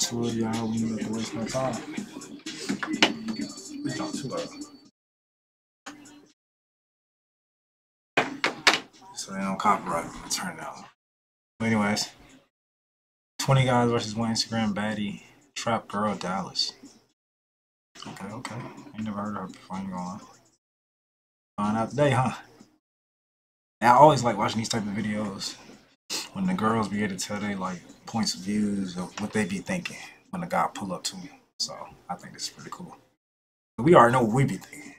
to it, y'all. We need to waste no time. We talk too loud. So they don't copyright. Turn out. Anyways, 20 guys versus one Instagram baddie. Trap girl Dallas. Okay, okay. Ain't never heard of her before. I ain't lie. Find out today, huh? I always like watching these type of videos when the girls be able to tell they like points of views of what they be thinking when the guy pull up to me. So I think this is pretty cool. But we already know what we be thinking.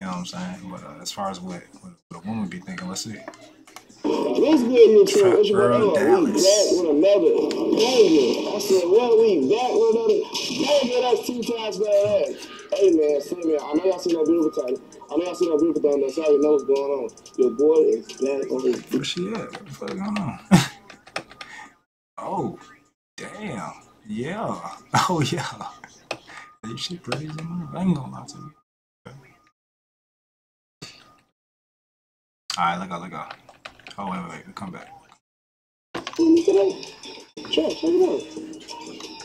You know what I'm saying? But uh, as far as what, what, what a woman be thinking, let's see. New Trump? What's your Girl? Dallas. We back with another banger. I said, well, we back with another banger. That's two times badass. Hey, man, say, man, I know y'all seen that beautiful title. I know y'all seen that beautiful thing. That's how you know what's going on. Your boy is back on his Where she at? What the fuck going on? oh, damn. Yeah. Oh, yeah. They she pretty as a. I ain't gonna lie to you. Alright, let go, let go. Oh, wait, wait, wait. Come back. Check, check it out.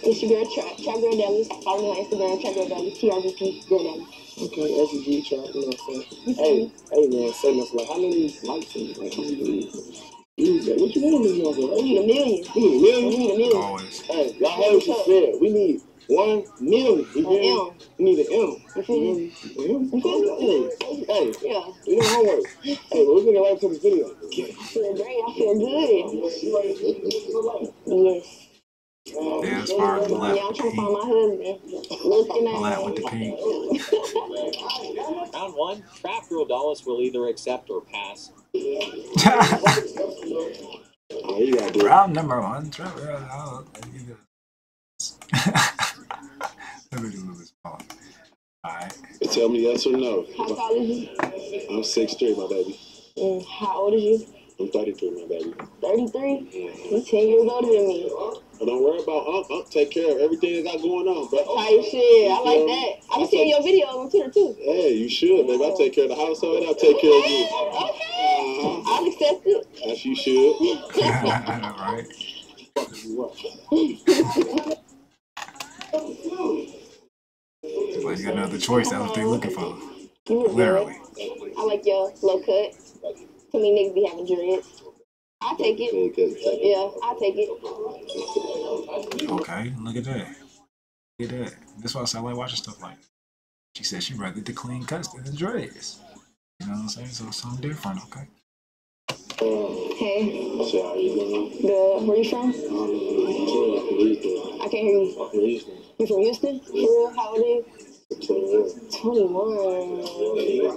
It's your girl, Trap, Trap Girl Dallas. Follow me on Instagram, Trap Girl Dallas, TRVP Girl Dallas. Okay, SG trap, you know what I'm saying? Hey, hey, man, say this, like, how many likes and like, how many views? Views, like, What you want in this We motherfucker? need a million. We need a million. We million? need a million. Always. Hey, y'all heard what she said. We need one million. You feel me? M. We need an M. You feel me? You feel me? Hey, hey, Yeah. we know homework. Hey, but we're gonna right to this video. I feel great. I feel good. Yes. Yeah, as far as the left, I'm with the trying to find pink. my husband. Looking at Left with the pink. Round one, Trap Girl Dallas will either accept or pass. Oh, you gotta do it. Round number one. Trap girl. Dallas. Let me do a little bit smaller. Alright. Tell me yes or no. How tall is you? I'm 6'3", my baby. And how old is you? I'm 33, my baby. 33? You're 10 years older than me. But don't worry about Unc. Unc take care of everything that got going on, bro. Tight shit. I like that. I be seeing your videos on Twitter too. Hey, you should, baby. I take care of the household. I'll take care of you. Okay. I'll accept it. As you should. right. Like you got another choice. That's what they looking for. Mm-hmm. Literally. I like your low cut. Too many niggas be having dreads. I take it. Yeah, I take it. Okay, look at that. Look at that. That's why I said I like watching stuff like that. She said she'd rather the clean cuts than the dreads. You know what I'm saying? So it's something different, okay? Hey, So, how you good. Where you from? I can't hear you. You from Houston? For real? How old are you? 21.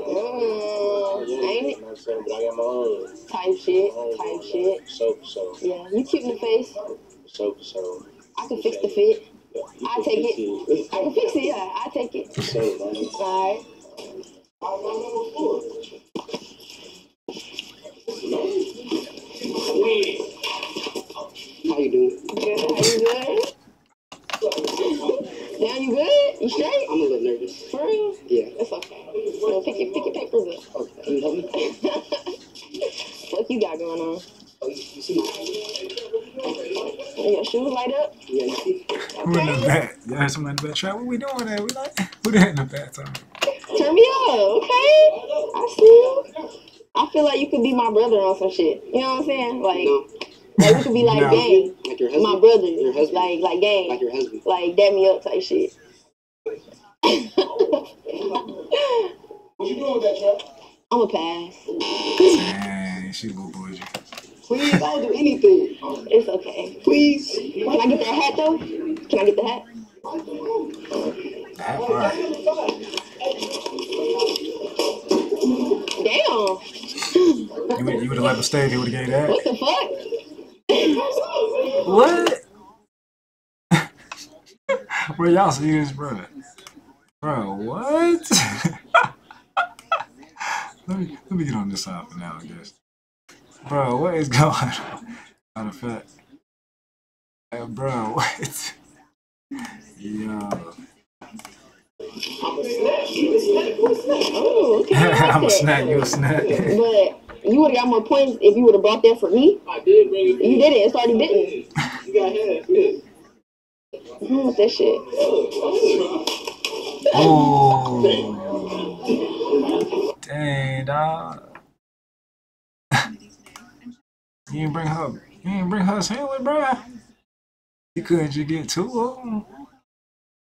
Mm, ain't it? But I got my own. Type shit. Type shit. So, so, Yeah, you cute in the face. So, so. I can fix the fit. I take it. I can fix it, yeah. I take it. Man. Alright. How back? Y'all heard somebody in the back trap? What we doing there? We like, who that in the back time? Turn me up, okay? I see you. I feel like you could be my brother on some shit. You know what I'm saying? Like, No. like we could be like No. gang. Like your My brother. Your husband? Like, like gang. Like your husband? like dab me up type shit. What you doing with that, Trap? I'm a pass. Dang, she a little bougie. Please, I'll do anything. It's okay. Please. Can I get that hat though? Can I get the hat? That part. Damn. You would, you would have let him stay if he would have gave that. What the fuck? What? Where y'all see this, bro? Bro, what? let me let me get on this side for now, I guess. Bro, what is going on? Matter of fact, uh, hey, bro, what? Yo, Oh, okay. I like I'm a snack. You a snack? But you would have got more points if you would have brought that for me. I did bring it. You did it. It's already didn't. You got hands, yeah. I don't want that shit. Oh. Dang, dog. you didn't bring her. You didn't bring her a sandwich, bruh. You couldn't just get two of them.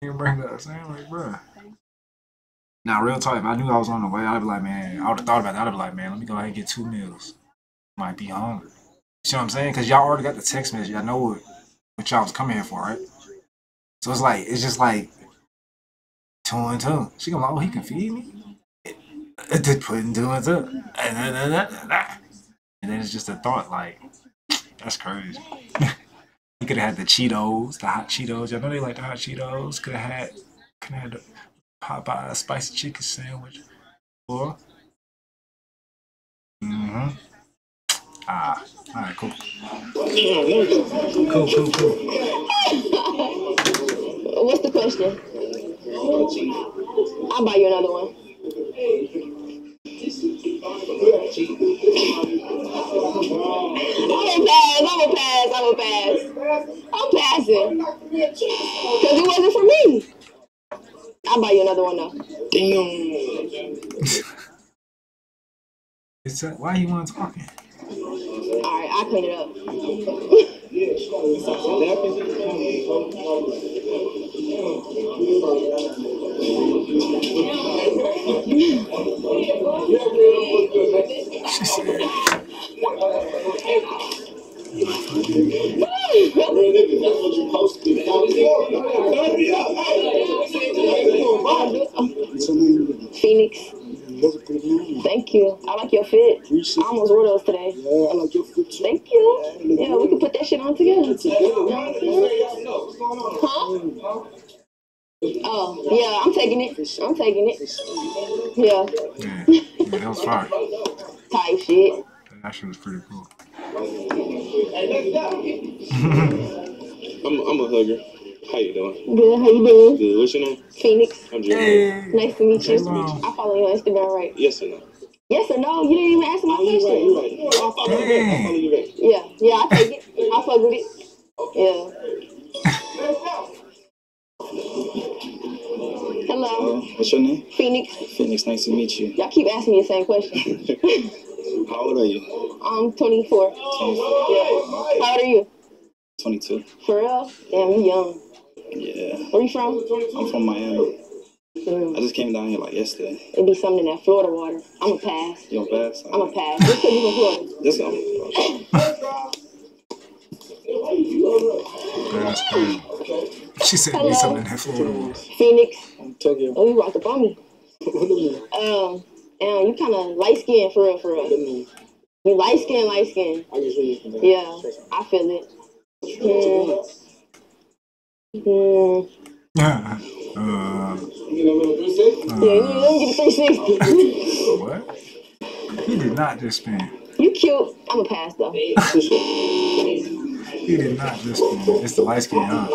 You bring her a like, bruh. Now, real talk, if I knew I was on the way, I'd be like, man, I would have thought about that. I'd be like, man, let me go ahead and get two meals. Might be hungry. You see what I'm saying? Because y'all already got the text message. I know what, what y'all was coming here for, right? So it's like, it's just like two and two. She like, oh, he can feed me? Just putting two and two. And then it's just a thought, like, that's crazy. he could have had the Cheetos, the hot Cheetos. Y'all know they like the hot Cheetos. Could have had, could have had the Popeye spicy chicken sandwich. Or, mm-hmm. Ah, all right, cool. Cool, cool, cool. What's the question? I'll buy you another one. I'm gonna pass. I'm gonna pass. I'm gonna pass. I'm passing. Cause it wasn't for me. I'll buy you another one though. Damn. It's uh, why you want talking? All right, I'll clean it up. your fit. I almost wore those today. I like your foot too. Thank you. Yeah, we can put that shit on together. Huh? Oh, yeah, I'm taking it. I'm taking it. Yeah, yeah, yeah, that was fire. type shit. That actually was pretty cool. I'm, I'm a hugger. How you doing? Good, how you doing? Good. What's your name? Phoenix. I'm Jay. Hey, Nice to meet you. J-Lo. I follow you on Instagram, right? Yes or no? Yes or no? You didn't even answer my Oh, you right. question. You right. You back. I'll follow you back. Yeah, yeah, I take it. I fuck with it. Yeah. Hello, uh, What's your name? Phoenix. Phoenix, nice to meet you. Y'all keep asking me the same question. How old are you? I'm 24. Yeah. How old are you? 22. For real? Damn, you young. Yeah. Where you from? I'm from Miami. Mm, I just came down here like yesterday. it'd be something in that Florida water. I'm a pass. You don't pass? I'm a pass. Just because you from Florida. Let's go. that's crazy. She said, Hello. "Need something in that Florida water." Phoenix. I'm Tokyo. Oh, you walked up on me. Um, and you kind of light skinned for real, for real. You light skin, light skin. I just really Yeah, I feel it. Mm. Mm. Uh, You know what I'm? Yeah, you let me get a 360. what? He did not just spin. you cute. I'm a pass though. He did not just spin. It's the light skin, huh?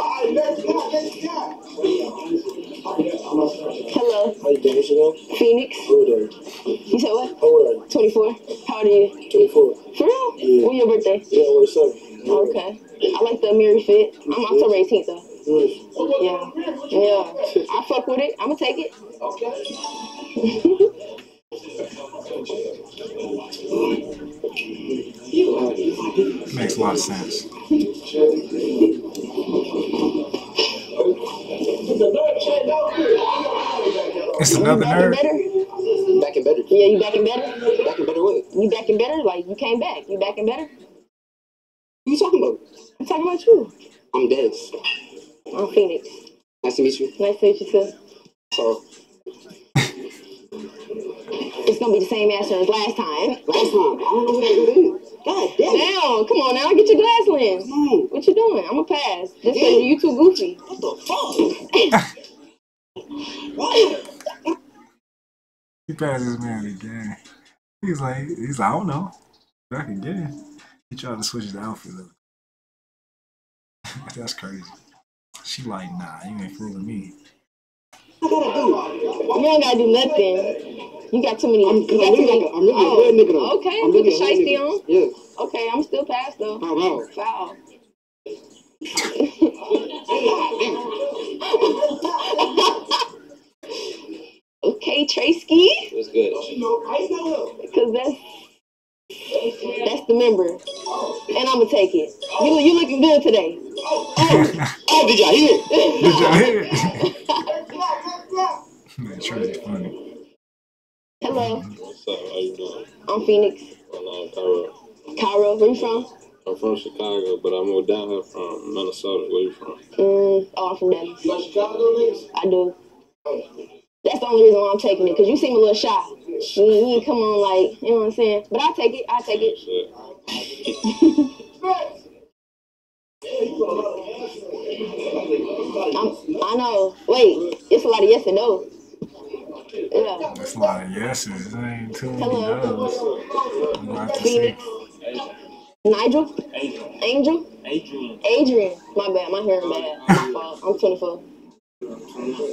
Hello, How you doing? What's your name? Phoenix. How old you? You said what? How old are you? 24. How old are you? 24. For real? Yeah. When your birthday? Yeah, what's up? Okay. I like the Amiri fit. I'm October 18th though. Yeah. Yeah. I fuck with it. I'ma take it. Makes a lot of sense. It's another Back and nerd. better? Back and better. Yeah, you back and better? Back and better what? You back and better? Like you came back. You back and better? What you talking about? I'm talking about you. I'm Des. I'm Phoenix. Nice to meet you. Nice to meet you too. So, It's gonna be the same answer as last time. last time, I don't know who that dude is. God damn it. Now, come on now, get your glass lens. Come on. What you doing? I'm gonna pass. Just because you too goofy. What the fuck? What? He passed this man again. He's like, he's like, I don't know. Back again. He tried to switch the outfit up. That's crazy. She like, nah, you ain't fooling me. What you gonna do? You ain't gotta do nothing. You got too many. I'm, you got. I'm living oh, though. Okay, I'm you can shite. Yeah. Okay, I'm still past though. Foul. Foul. okay, Traysky. What's good? Because that's that's the member, and I'm gonna take it. You you looking good today. Oh, did y'all hear? Did y'all hear it? Man, Trey's funny. Hello, What's up? How you doing? I'm Phoenix. My name Cairo. Cairo, where you from? I'm from Chicago, but I moved down here from Minnesota. Where you from? Mm, oh, I'm from Dallas. Like Chicago niggas? I do. That's the only reason why I'm taking it, cause you seem a little shy. You, you come on like, you know what I'm saying? But I take it. I take it. Shit. I'm, I know. Wait, it's a lot of yes and no. Yeah. That's a lot of yeses. There ain't too many Hello. no's. We gonna have to see. Phoenix. Nigel? Adrian. Angel? Adrian. Adrian. My bad. My hearing bad. My fault. I'm 24.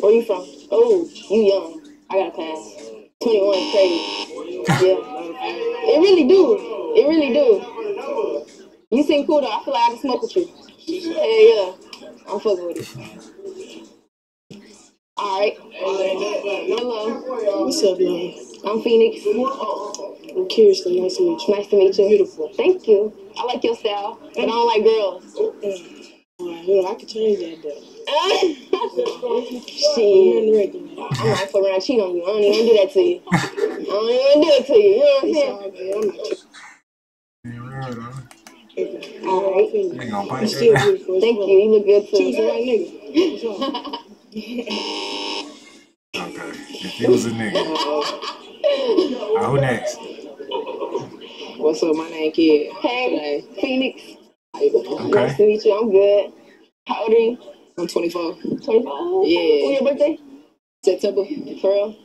Where you from? Oh, you young. I gotta pass. 21 crazy. Yeah. It really do. It really do. You seem cool though. I feel like I can smoke with you. Hey, yeah. I'm fucking with it. Alright. Hello. What's up, man? I'm Phoenix. I'm curious. Nice to meet you. Nice to meet you. Beautiful. Thank you. I like your style, but I don't like girls. Alright, well, I can change that though. Shit. I might fuck around cheat on you. I don't even do that to you. I don't even do it to you. You know what I'm saying? all good. I'm not tripping. Ain't real though. Alright. Ain't gonna I'm bite still that. beautiful. as Thank fuck. you. You look good Choose the too. right nigga. That's. Okay. If he was a nigga. Uh, who next? What's up? My name Kid. Hey, Phoenix. Okay. Nice to meet you. I'm good. How old are you? I'm 24. 25? Yeah. When your birthday? September. For real?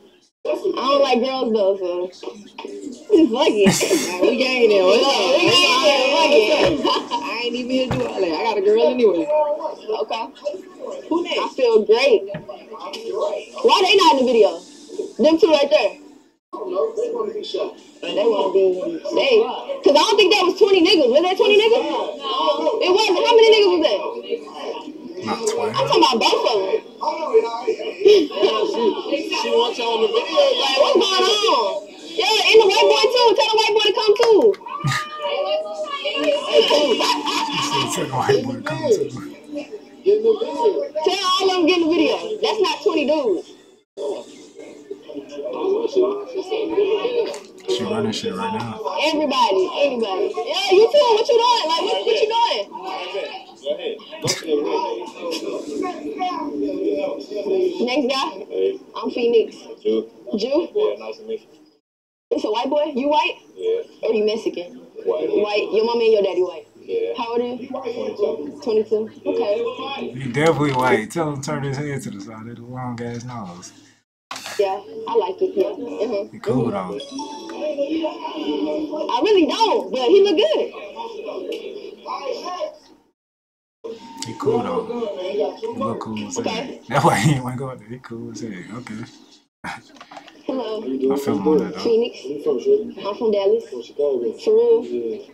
I don't like girls though, so. Just fuck it. Nah, we gang there. What's up? We ain't What's up? fuck I ain't even here to do all that. I got a girl anyway. Okay. Who next? I feel great. Why they not in the video? Them two right there. They want to be they. want to be. They. Cause I don't think that was 20 niggas. Was that 20 niggas? No. It wasn't. How many niggas was that? Not 20. I'm 12. talking about both of them. She wants you on the video. Like, what's going on? Yeah, and the white boy too. Tell the white boy to come too. She said white boy come too. Get in the video. Tell all of them get in the video. That's not 20 dudes. She running shit right now. Everybody, anybody. Yeah, you too. What you doing? Like, what, what you doing? Go ahead. Go to the Next guy. Hey, I'm Phoenix. Jew. Jew. Yeah, nice to meet you. It's a white boy. You white? Yeah. Or you Mexican? White. White. Your mama and your daddy white. Yeah. How old are you? 22. 22. Okay. He definitely white. Tell him to turn his head to the side of the long ass nose. Yeah, I like it. Yeah. Uh-huh. He cool though. I really don't, but he look good. Cool though. He look cool as hell. That's why he ain't want to go out there. He cool as hell. Okay. Hello. I feel him on that though. Phoenix. You? I'm from Dallas. For real. Yeah.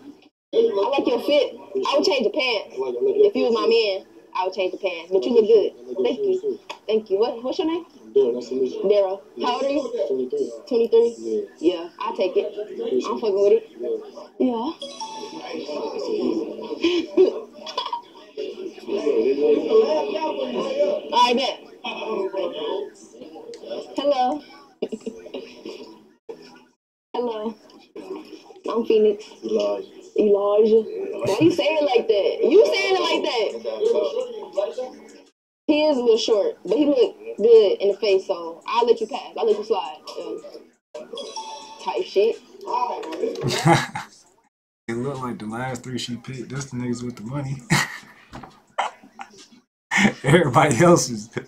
I like your fit. I would change the pants. I like, I like If you was my man, I would change the pants. But you look good. Thank you. Thank you. What, what's your name? Darren, nice to meet you. Daryl. How old are you? 23. 23? Yeah. Yeah, I take it. I'm fucking with it. Yeah. I bet. Hello. Hello. I'm Phoenix. Elijah. Elijah. Why you saying it like that? You saying it like that? He is a little short, but he look good in the face, so I'll let you pass. I'll let you slide. Type shit. it looked like the last three she picked. That's the niggas with the money. Everybody else is.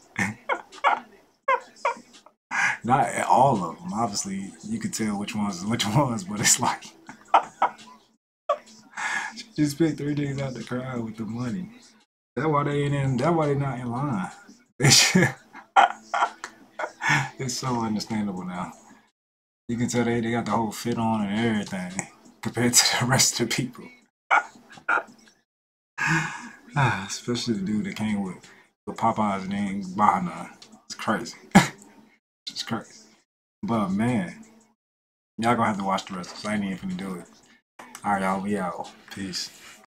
Not all of them. Obviously, you could tell which ones which ones, but it's like. just picked three niggas out the crowd with the money. That's why they ain't in. That's why they not in line. it's so understandable now. You can tell they, they got the whole fit on and everything compared to the rest of the people. Ah, Especially the dude that came with, the Popeyes name none. It's crazy. it's crazy. But man, y'all gonna have to watch the rest because I ain't even finna do it. All right, y'all. We out. Peace.